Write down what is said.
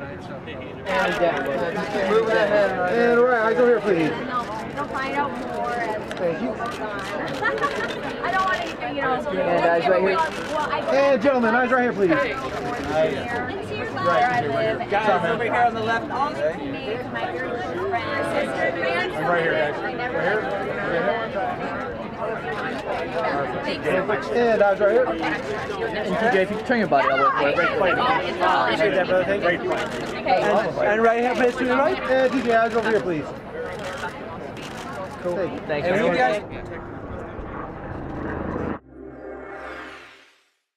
And down. Just keep moving that. And all right, eyes over here, please. You'll find out more as Thank you. I don't want anything, you know. And eyes right here. I And gentlemen, eyes right here, please. where I live. Guys over here on the left. All these teammates, my very sister, and right here, guys. Right here. So much. And right here. And TJ, if you turn your body all the way forward. Great Appreciate that, brother. Thank you. Okay. And right here, please, to the right. And TJ, eyes over here, please. Cool. Thank you. Thanks. And you guys